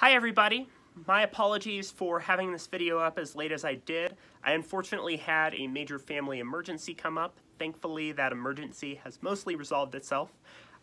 Hi everybody! My apologies for having this video up as late as I did. I unfortunately had a major family emergency come up. Thankfully, that emergency has mostly resolved itself.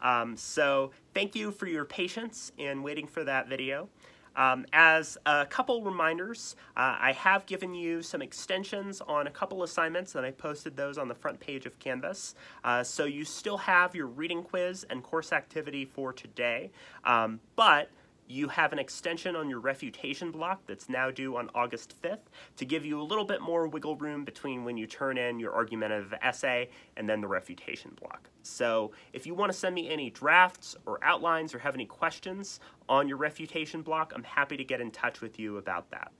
Um, so thank you for your patience in waiting for that video. Um, as a couple reminders, uh, I have given you some extensions on a couple assignments and I posted those on the front page of Canvas. Uh, so you still have your reading quiz and course activity for today, um, but you have an extension on your refutation block that's now due on August 5th to give you a little bit more wiggle room between when you turn in your argumentative essay and then the refutation block. So if you want to send me any drafts or outlines or have any questions on your refutation block, I'm happy to get in touch with you about that.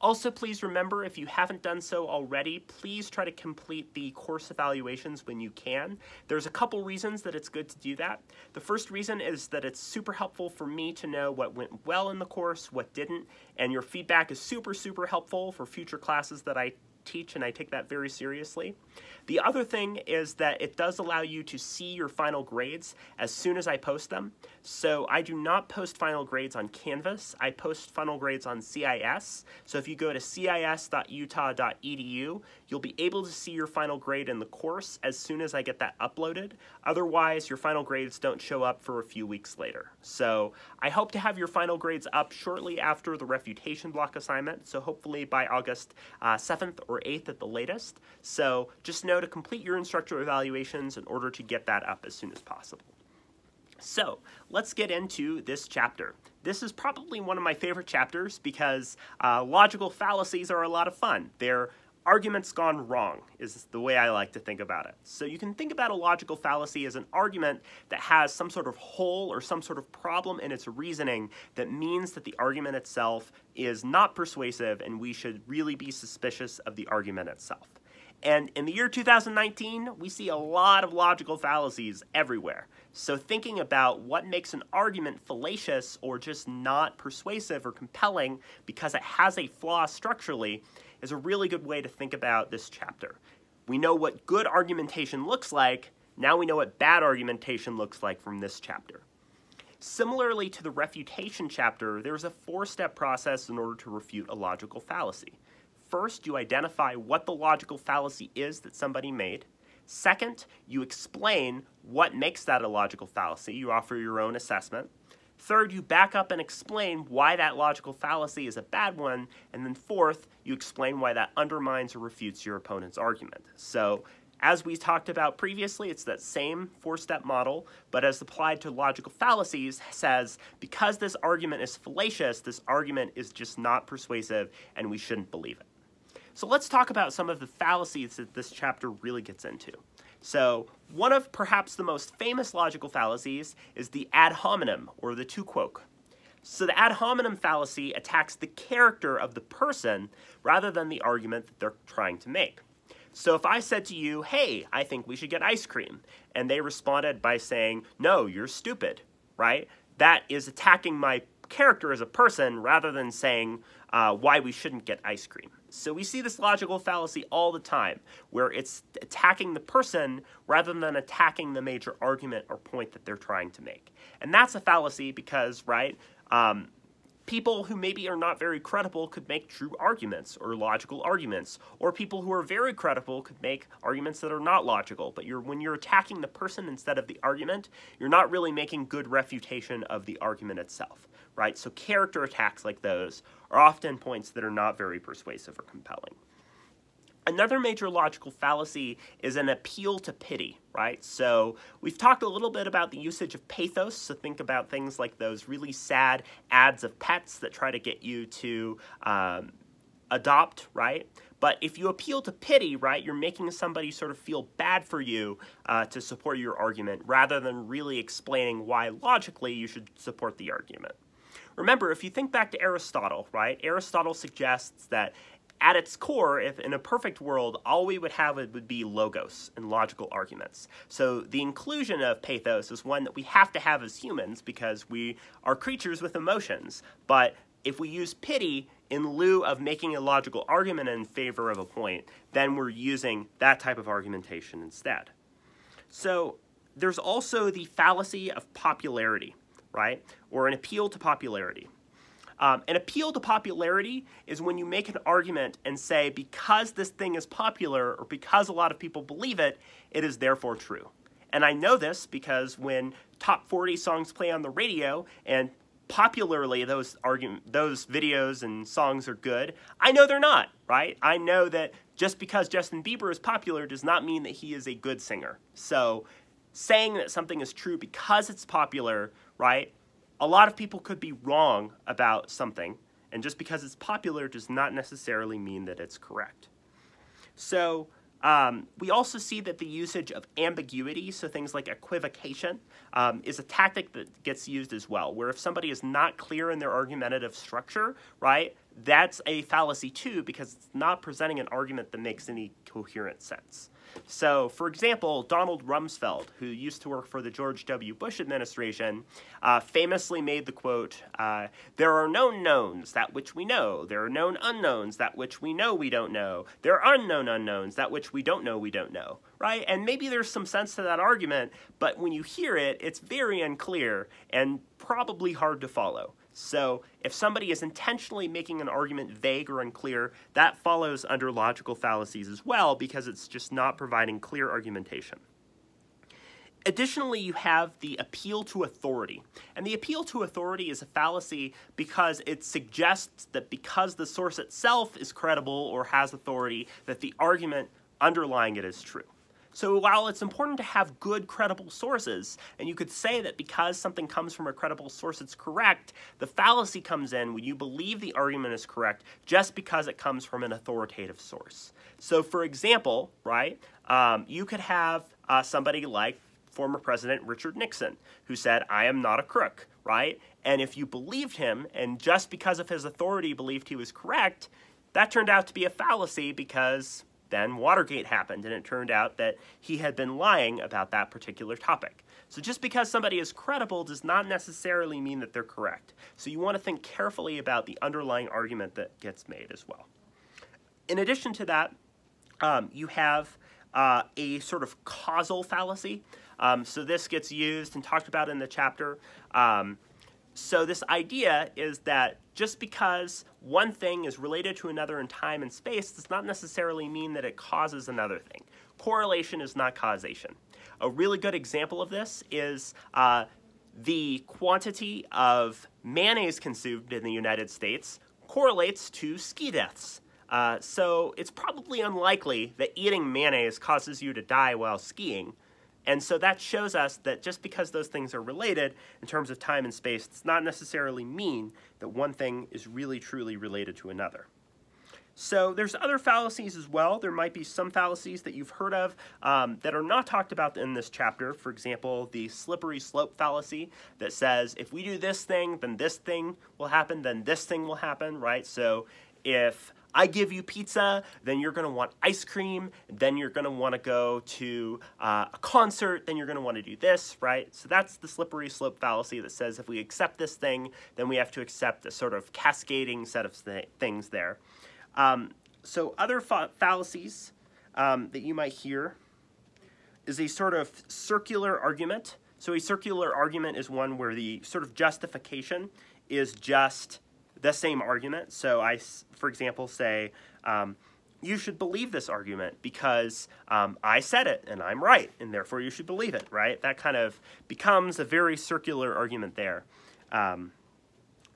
Also, please remember, if you haven't done so already, please try to complete the course evaluations when you can. There's a couple reasons that it's good to do that. The first reason is that it's super helpful for me to know what went well in the course, what didn't, and your feedback is super, super helpful for future classes that I teach, and I take that very seriously. The other thing is that it does allow you to see your final grades as soon as I post them. So I do not post final grades on Canvas. I post final grades on CIS. So if you go to cis.utah.edu, you'll be able to see your final grade in the course as soon as I get that uploaded. Otherwise, your final grades don't show up for a few weeks later. So I hope to have your final grades up shortly after the refutation block assignment. So hopefully by August uh, 7th or 8th at the latest. So just know to complete your instructor evaluations in order to get that up as soon as possible. So let's get into this chapter. This is probably one of my favorite chapters because uh, logical fallacies are a lot of fun. They're arguments gone wrong is the way I like to think about it. So you can think about a logical fallacy as an argument that has some sort of hole or some sort of problem in its reasoning that means that the argument itself is not persuasive and we should really be suspicious of the argument itself. And in the year 2019, we see a lot of logical fallacies everywhere. So thinking about what makes an argument fallacious or just not persuasive or compelling because it has a flaw structurally is a really good way to think about this chapter. We know what good argumentation looks like, now we know what bad argumentation looks like from this chapter. Similarly to the refutation chapter, there's a four-step process in order to refute a logical fallacy. First, you identify what the logical fallacy is that somebody made. Second, you explain what makes that a logical fallacy. You offer your own assessment. Third, you back up and explain why that logical fallacy is a bad one. And then fourth, you explain why that undermines or refutes your opponent's argument. So as we talked about previously, it's that same four-step model, but as applied to logical fallacies, says because this argument is fallacious, this argument is just not persuasive and we shouldn't believe it. So let's talk about some of the fallacies that this chapter really gets into. So one of perhaps the most famous logical fallacies is the ad hominem, or the tu quoque. So the ad hominem fallacy attacks the character of the person rather than the argument that they're trying to make. So if I said to you, hey, I think we should get ice cream, and they responded by saying, no, you're stupid, right? That is attacking my character as a person rather than saying uh, why we shouldn't get ice cream. So we see this logical fallacy all the time, where it's attacking the person rather than attacking the major argument or point that they're trying to make. And that's a fallacy because, right, um, people who maybe are not very credible could make true arguments or logical arguments, or people who are very credible could make arguments that are not logical. But you're, when you're attacking the person instead of the argument, you're not really making good refutation of the argument itself, right? So character attacks like those are often points that are not very persuasive or compelling. Another major logical fallacy is an appeal to pity, right? So we've talked a little bit about the usage of pathos, so think about things like those really sad ads of pets that try to get you to um, adopt, right? But if you appeal to pity, right, you're making somebody sort of feel bad for you uh, to support your argument rather than really explaining why logically you should support the argument. Remember, if you think back to Aristotle, right, Aristotle suggests that at its core, if in a perfect world, all we would have would be logos and logical arguments. So the inclusion of pathos is one that we have to have as humans because we are creatures with emotions. But if we use pity in lieu of making a logical argument in favor of a point, then we're using that type of argumentation instead. So there's also the fallacy of popularity, right? Or an appeal to popularity. Um, an appeal to popularity is when you make an argument and say, because this thing is popular or because a lot of people believe it, it is therefore true. And I know this because when top 40 songs play on the radio and popularly those argument those videos and songs are good, I know they're not, right? I know that just because Justin Bieber is popular does not mean that he is a good singer. So saying that something is true because it's popular, right? A lot of people could be wrong about something, and just because it's popular does not necessarily mean that it's correct. So um, we also see that the usage of ambiguity, so things like equivocation, um, is a tactic that gets used as well, where if somebody is not clear in their argumentative structure, right, that's a fallacy too because it's not presenting an argument that makes any coherent sense. So, for example, Donald Rumsfeld, who used to work for the George W. Bush administration, uh, famously made the quote, uh, There are known knowns, that which we know. There are known unknowns, that which we know we don't know. There are unknown unknowns, that which we don't know we don't know. Right? And maybe there's some sense to that argument, but when you hear it, it's very unclear and probably hard to follow. So if somebody is intentionally making an argument vague or unclear, that follows under logical fallacies as well because it's just not providing clear argumentation. Additionally, you have the appeal to authority. And the appeal to authority is a fallacy because it suggests that because the source itself is credible or has authority, that the argument underlying it is true. So while it's important to have good, credible sources, and you could say that because something comes from a credible source, it's correct, the fallacy comes in when you believe the argument is correct just because it comes from an authoritative source. So for example, right, um, you could have uh, somebody like former President Richard Nixon, who said, I am not a crook, right? And if you believed him, and just because of his authority believed he was correct, that turned out to be a fallacy because then Watergate happened, and it turned out that he had been lying about that particular topic. So just because somebody is credible does not necessarily mean that they're correct. So you want to think carefully about the underlying argument that gets made as well. In addition to that, um, you have uh, a sort of causal fallacy. Um, so this gets used and talked about in the chapter. Um, so this idea is that just because one thing is related to another in time and space does not necessarily mean that it causes another thing. Correlation is not causation. A really good example of this is uh, the quantity of mayonnaise consumed in the United States correlates to ski deaths. Uh, so it's probably unlikely that eating mayonnaise causes you to die while skiing, and so that shows us that just because those things are related in terms of time and space does not necessarily mean that one thing is really truly related to another. So there's other fallacies as well. There might be some fallacies that you've heard of um, that are not talked about in this chapter. For example, the slippery slope fallacy that says if we do this thing, then this thing will happen, then this thing will happen, right? So if I give you pizza, then you're to want ice cream, then you're want to go to uh, a concert, then you're want to do this, right? So that's the slippery slope fallacy that says if we accept this thing, then we have to accept a sort of cascading set of th things there. Um, so other fa fallacies um, that you might hear is a sort of circular argument. So a circular argument is one where the sort of justification is just the same argument. So I, for example, say, um, you should believe this argument because um, I said it and I'm right, and therefore you should believe it, right? That kind of becomes a very circular argument there. Um,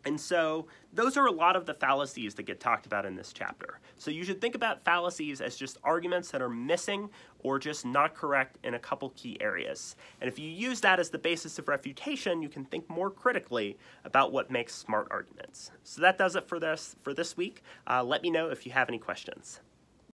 and so those are a lot of the fallacies that get talked about in this chapter. So you should think about fallacies as just arguments that are missing or just not correct in a couple key areas. And if you use that as the basis of refutation, you can think more critically about what makes smart arguments. So that does it for this, for this week. Uh, let me know if you have any questions.